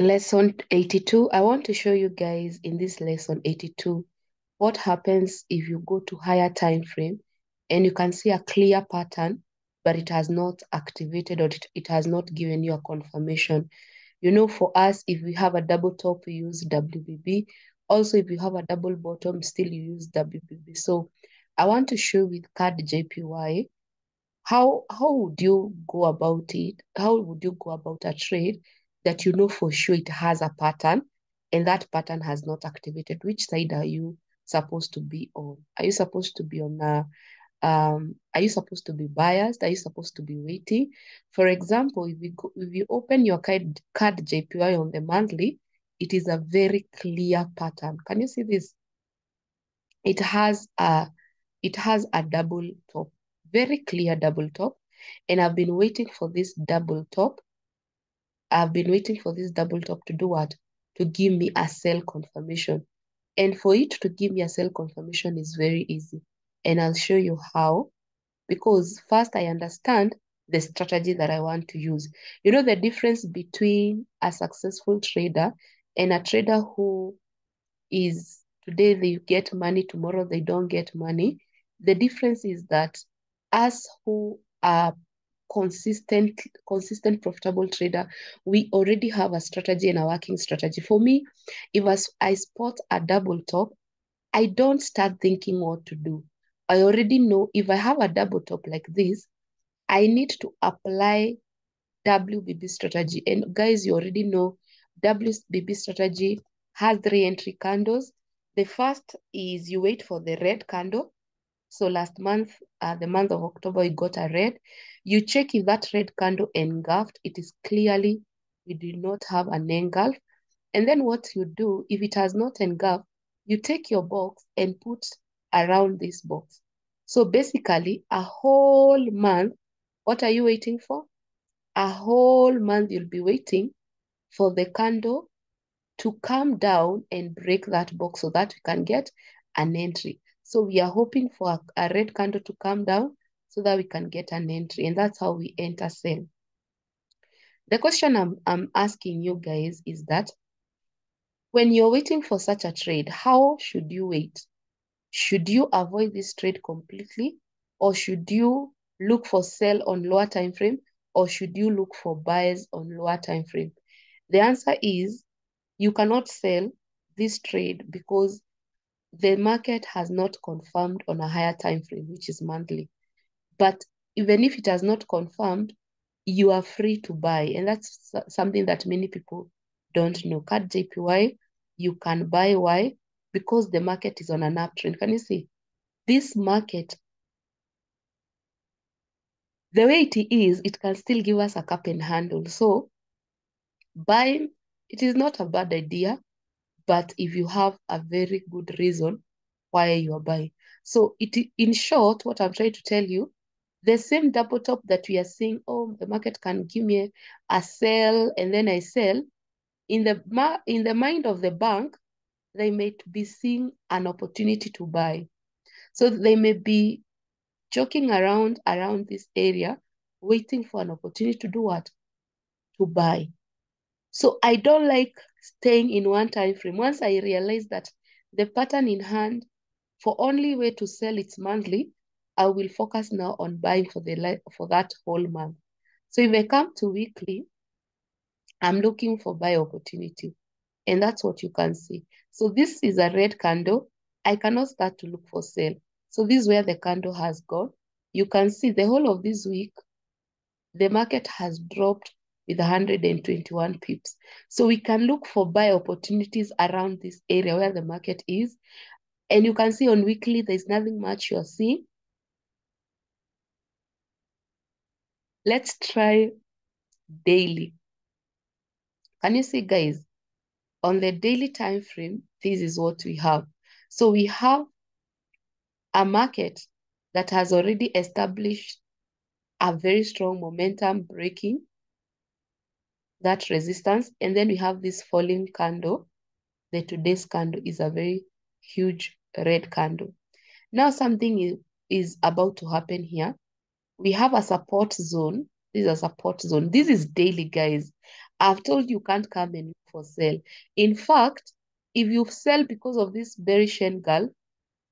Lesson 82. I want to show you guys in this lesson 82 what happens if you go to higher time frame and you can see a clear pattern, but it has not activated or it, it has not given you a confirmation. You know, for us, if we have a double top, we use WBB. Also, if you have a double bottom, still you use WBB. So I want to show with CAD JPY how how would you go about it? How would you go about a trade that you know for sure it has a pattern and that pattern has not activated? Which side are you supposed to be on? Are you supposed to be on a um, are you supposed to be biased? Are you supposed to be waiting? For example, if you go, if you open your card, CAD JPY on the monthly, it is a very clear pattern. Can you see this? It has a it has a double top, very clear double top. And I've been waiting for this double top. I've been waiting for this double top to do what? To give me a sell confirmation. And for it to give me a sell confirmation is very easy. And I'll show you how. Because first I understand the strategy that I want to use. You know the difference between a successful trader and a trader who is today they get money, tomorrow they don't get money. The difference is that us who are consistent, consistent, profitable trader, we already have a strategy and a working strategy. For me, if I spot a double top, I don't start thinking what to do. I already know if I have a double top like this, I need to apply WBB strategy. And guys, you already know WBB strategy has three entry candles. The first is you wait for the red candle. So last month, uh, the month of October, you got a red. You check if that red candle engulfed. It is clearly, we do not have an engulf. And then what you do, if it has not engulfed, you take your box and put around this box. So basically, a whole month, what are you waiting for? A whole month you'll be waiting for the candle to come down and break that box so that you can get an entry. So we are hoping for a, a red candle to come down so that we can get an entry. And that's how we enter sell. The question I'm, I'm asking you guys is that when you're waiting for such a trade, how should you wait? Should you avoid this trade completely? Or should you look for sell on lower time frame? Or should you look for buys on lower time frame? The answer is you cannot sell this trade because the market has not confirmed on a higher time frame, which is monthly. But even if it has not confirmed, you are free to buy. And that's something that many people don't know. CAD JPY, you can buy. Why? Because the market is on an uptrend. Can you see? This market, the way it is, it can still give us a cup and handle. So buying, it is not a bad idea but if you have a very good reason why you are buying. So it in short, what I'm trying to tell you, the same double top that we are seeing, oh, the market can give me a sell and then I sell, in the in the mind of the bank, they may be seeing an opportunity to buy. So they may be joking around around this area, waiting for an opportunity to do what? To buy. So I don't like staying in one time frame. Once I realize that the pattern in hand for only way to sell it's monthly, I will focus now on buying for the life for that whole month. So if I come to weekly, I'm looking for buy opportunity. And that's what you can see. So this is a red candle. I cannot start to look for sale. So this is where the candle has gone. You can see the whole of this week, the market has dropped with 121 pips. So we can look for buy opportunities around this area where the market is. And you can see on weekly, there's nothing much you're seeing. Let's try daily. Can you see, guys? On the daily time frame, this is what we have. So we have a market that has already established a very strong momentum breaking that resistance. And then we have this falling candle. The today's candle is a very huge red candle. Now something is, about to happen here. We have a support zone. This is a support zone. This is daily, guys. I've told you can't come look for sell. In fact, if you sell because of this bearish girl,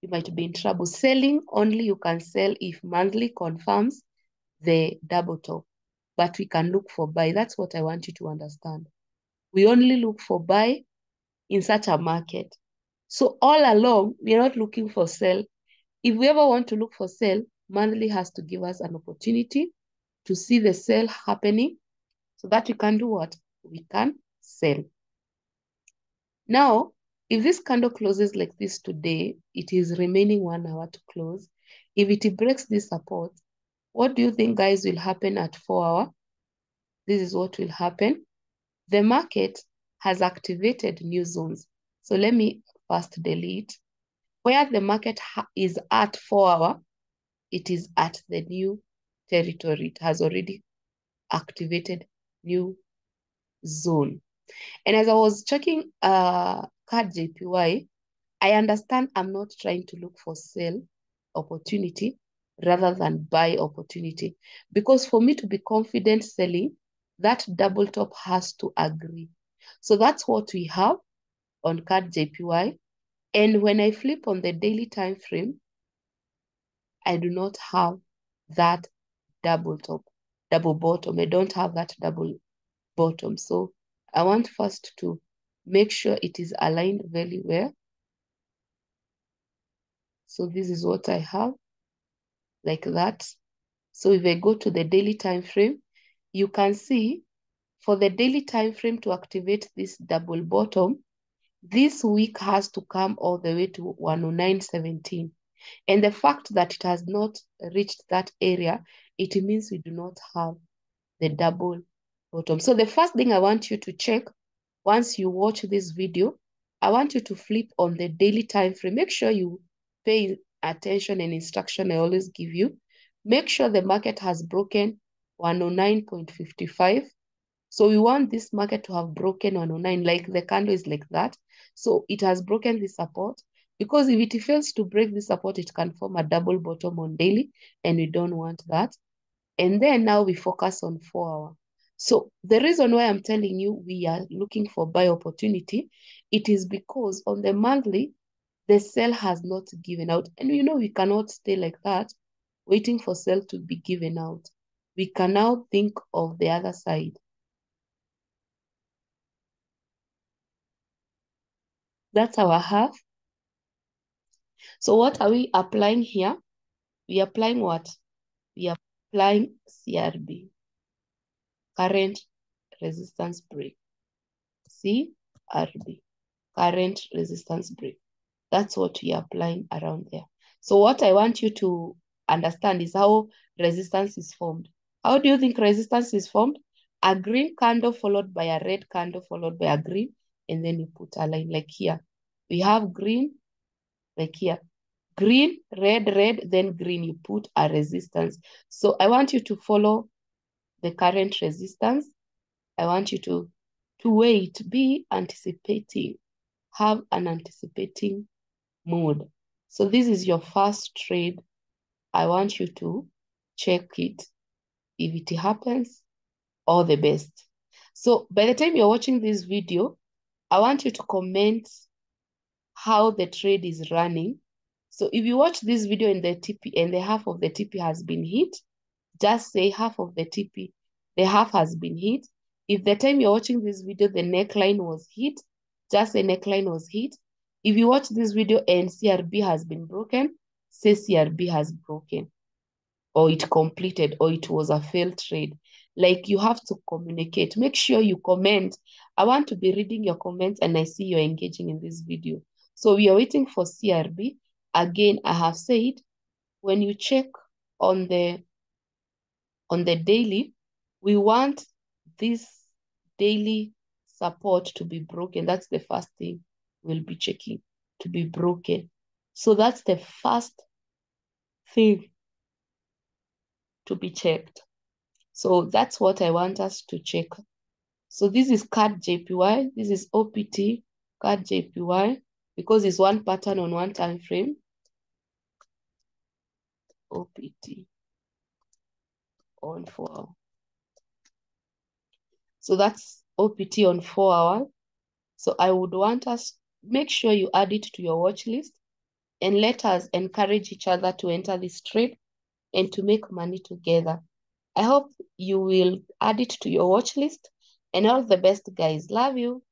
you might be in trouble. Selling only you can sell if monthly confirms the double top. But we can look for buy. That's what I want you to understand. We only look for buy in such a market. So all along, we're not looking for sell. If we ever want to look for sell, monthly has to give us an opportunity to see the sell happening so that we can do what? We can sell. Now, if this candle closes like this today, it is remaining one hour to close. If it breaks this support, what do you think, guys, will happen at four hour? This is what will happen. The market has activated new zones. So let me first delete. Where the market is at four hour, it is at the new territory. It has already activated new zone. And as I was checking uh, CAD JPY, I understand I'm not trying to look for sell opportunity rather than buy opportunity. Because for me to be confident selling, that double top has to agree. So that's what we have on CAD JPY. And when I flip on the daily time frame, I do not have that double top, double bottom. I don't have that double bottom. So I want first to make sure it is aligned very well. So this is what I have, like that. So if I go to the daily time frame, you can see for the daily time frame to activate this double bottom, this week has to come all the way to 109.17. And the fact that it has not reached that area, it means we do not have the double bottom. So the first thing I want you to check once you watch this video, I want you to flip on the daily time frame. Make sure you pay attention and instruction I always give you. Make sure the market has broken 109.55. So we want this market to have broken 109, like the candle is like that. So it has broken the support because if it fails to break the support, it can form a double bottom on daily and we don't want that. And then now we focus on four hour. So the reason why I'm telling you we are looking for buy opportunity, it is because on the monthly, the sell has not given out. And you know, we cannot stay like that, waiting for sell to be given out. We can now think of the other side. That's our half. So what are we applying here? We are applying what? We are applying CRB current resistance break. CRB, current resistance break. That's what we are applying around there. So what I want you to understand is how resistance is formed. How do you think resistance is formed? A green candle followed by a red candle followed by a green, and then you put a line like here. We have green, like here. Green, red, red, then green, you put a resistance. So I want you to follow the current resistance. I want you to, to wait, be anticipating, have an anticipating mood. So this is your first trade. I want you to check it. If it happens, all the best. So by the time you're watching this video, I want you to comment how the trade is running. So if you watch this video and the TP and the half of the TP has been hit, just say half of the TP, the half has been hit. If the time you're watching this video, the neckline was hit, just the neckline was hit. If you watch this video and CRB has been broken, say CRB has broken or it completed or it was a failed trade. Like you have to communicate. Make sure you comment. I want to be reading your comments and I see you're engaging in this video. So we are waiting for CRB. Again, I have said, when you check on the on the daily, we want this daily support to be broken. That's the first thing we'll be checking, to be broken. So that's the first thing to be checked. So that's what I want us to check. So this is CAD JPY, this is OPT, CAD JPY, because it's one pattern on one time frame. OPT on four. hour. So that's OPT on four hour. So I would want us, make sure you add it to your watch list and let us encourage each other to enter this trip and to make money together. I hope you will add it to your watch list and all the best, guys. Love you.